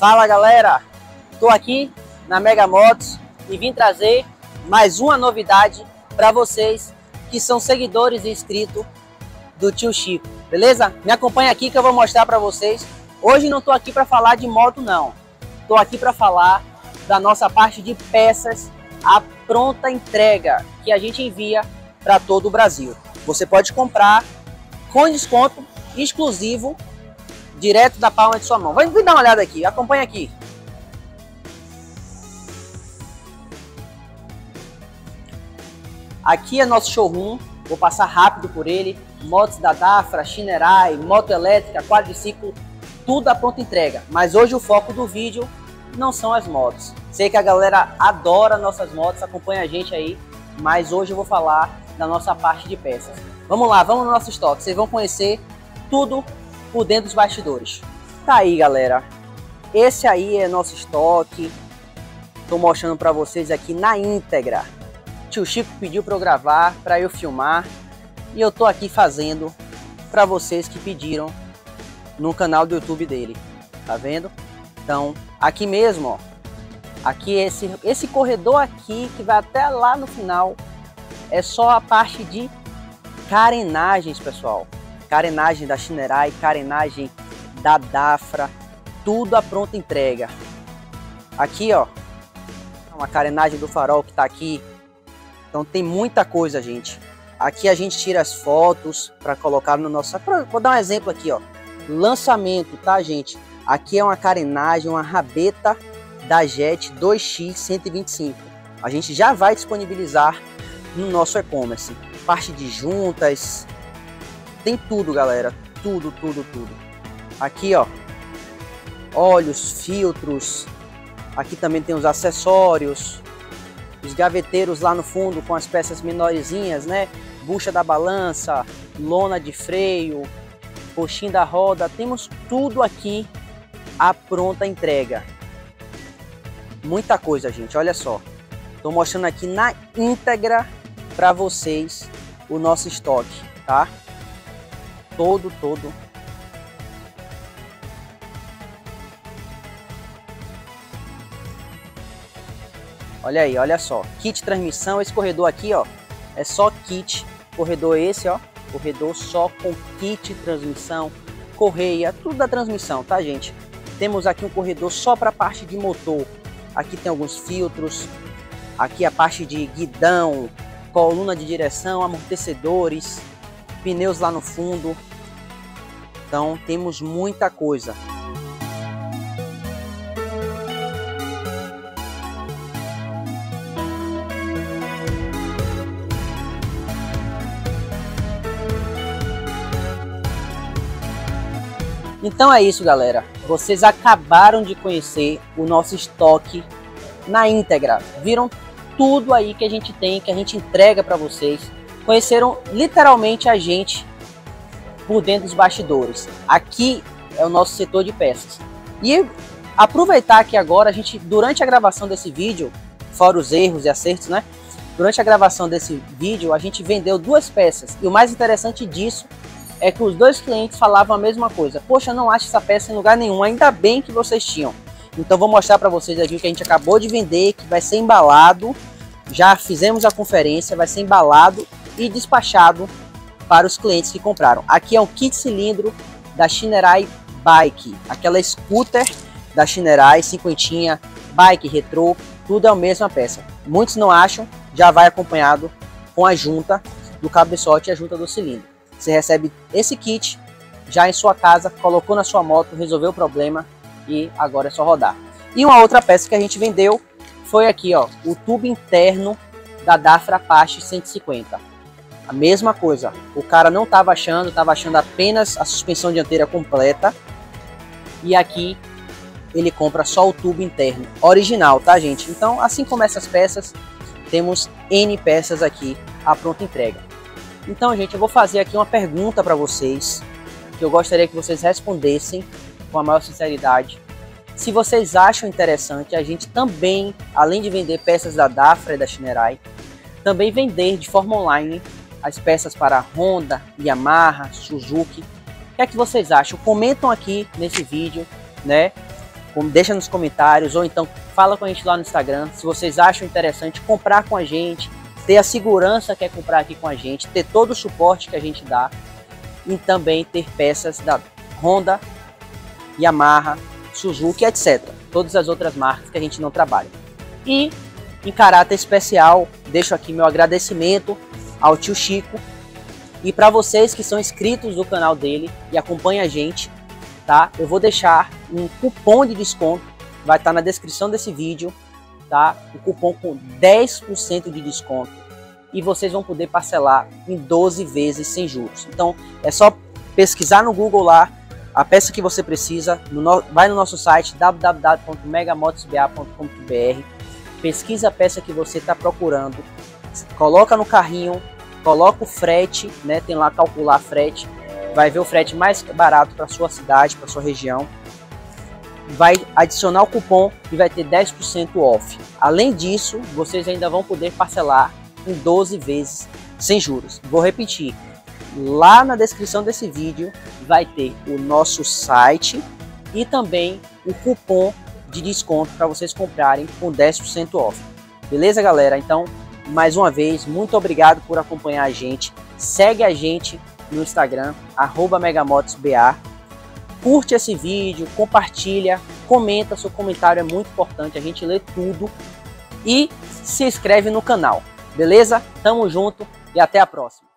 Fala galera, tô aqui na Mega Motos e vim trazer mais uma novidade para vocês que são seguidores e inscritos do tio Chico, beleza? Me acompanha aqui que eu vou mostrar para vocês. Hoje não tô aqui para falar de moto não, tô aqui para falar da nossa parte de peças a pronta entrega que a gente envia para todo o Brasil. Você pode comprar com desconto exclusivo direto da palma de sua mão. Vai, dar uma olhada aqui, acompanha aqui. Aqui é nosso showroom, vou passar rápido por ele. Motos da Dafra, Shinerai, moto elétrica, quadriciclo, tudo a pronta entrega. Mas hoje o foco do vídeo não são as motos. Sei que a galera adora nossas motos, acompanha a gente aí, mas hoje eu vou falar da nossa parte de peças. Vamos lá, vamos no nosso estoque. Vocês vão conhecer tudo por dentro dos bastidores. Tá aí, galera. Esse aí é nosso estoque. Tô mostrando para vocês aqui na íntegra. Tio Chico pediu para eu gravar, para eu filmar, e eu tô aqui fazendo para vocês que pediram no canal do YouTube dele. Tá vendo? Então, aqui mesmo, ó. Aqui esse esse corredor aqui que vai até lá no final é só a parte de carenagens, pessoal carenagem da Shinerai, carenagem da Dafra, tudo a pronta entrega. Aqui, ó, uma carenagem do farol que tá aqui. Então tem muita coisa, gente. Aqui a gente tira as fotos para colocar no nosso... Vou dar um exemplo aqui, ó. Lançamento, tá, gente? Aqui é uma carenagem, uma rabeta da Jet 2X 125. A gente já vai disponibilizar no nosso e-commerce. Parte de juntas, tem tudo, galera. Tudo, tudo, tudo. Aqui, ó. Óleos, filtros. Aqui também tem os acessórios. Os gaveteiros lá no fundo com as peças menorzinhas, né? Bucha da balança, lona de freio, coxinha da roda. Temos tudo aqui à pronta entrega. Muita coisa, gente. Olha só. Estou mostrando aqui na íntegra para vocês o nosso estoque, tá? Todo, todo. Olha aí, olha só. Kit transmissão, esse corredor aqui, ó, é só kit. Corredor esse, ó, corredor só com kit transmissão, correia, tudo da transmissão, tá, gente? Temos aqui um corredor só para a parte de motor. Aqui tem alguns filtros. Aqui a parte de guidão, coluna de direção, amortecedores, pneus lá no fundo. Então temos muita coisa. Então é isso, galera. Vocês acabaram de conhecer o nosso estoque na íntegra. Viram tudo aí que a gente tem, que a gente entrega para vocês. Conheceram literalmente a gente por dentro dos bastidores. Aqui é o nosso setor de peças. E aproveitar que agora a gente, durante a gravação desse vídeo, fora os erros e acertos, né? Durante a gravação desse vídeo, a gente vendeu duas peças. E o mais interessante disso é que os dois clientes falavam a mesma coisa. Poxa, não acho essa peça em lugar nenhum. Ainda bem que vocês tinham. Então vou mostrar para vocês aqui o que a gente acabou de vender, que vai ser embalado. Já fizemos a conferência, vai ser embalado e despachado para os clientes que compraram. Aqui é um kit cilindro da Shinerai Bike, aquela scooter da Shinerai, cinquentinha, bike retrô, tudo é a mesma peça. Muitos não acham, já vai acompanhado com a junta do cabeçote e a junta do cilindro. Você recebe esse kit já em sua casa, colocou na sua moto, resolveu o problema e agora é só rodar. E uma outra peça que a gente vendeu foi aqui, ó, o tubo interno da Dafra Apache 150. A mesma coisa, o cara não estava achando, estava achando apenas a suspensão dianteira completa. E aqui ele compra só o tubo interno, original, tá gente? Então, assim como essas peças, temos N peças aqui à pronta entrega. Então, gente, eu vou fazer aqui uma pergunta para vocês, que eu gostaria que vocês respondessem com a maior sinceridade. Se vocês acham interessante a gente também, além de vender peças da Dafra e da Shinerai, também vender de forma online as peças para Honda, Yamaha, Suzuki. O que é que vocês acham? Comentam aqui nesse vídeo, né? deixa nos comentários ou então fala com a gente lá no Instagram se vocês acham interessante comprar com a gente, ter a segurança que é comprar aqui com a gente, ter todo o suporte que a gente dá e também ter peças da Honda, Yamaha, Suzuki, etc. Todas as outras marcas que a gente não trabalha. E em caráter especial, deixo aqui meu agradecimento ao tio Chico e para vocês que são inscritos do canal dele e acompanham a gente, tá? Eu vou deixar um cupom de desconto, vai estar tá na descrição desse vídeo, tá? O cupom com 10% de desconto e vocês vão poder parcelar em 12 vezes sem juros. Então é só pesquisar no Google lá a peça que você precisa, no, vai no nosso site www.megamotosba.com.br, pesquisa a peça que você está procurando, coloca no carrinho, coloca o frete, né? Tem lá calcular frete, vai ver o frete mais barato para sua cidade, para sua região. Vai adicionar o cupom e vai ter 10% off. Além disso, vocês ainda vão poder parcelar em 12 vezes sem juros. Vou repetir. Lá na descrição desse vídeo vai ter o nosso site e também o cupom de desconto para vocês comprarem com 10% off. Beleza, galera? Então, mais uma vez, muito obrigado por acompanhar a gente. Segue a gente no Instagram, megamotosba. Curte esse vídeo, compartilha, comenta, seu comentário é muito importante, a gente lê tudo. E se inscreve no canal, beleza? Tamo junto e até a próxima.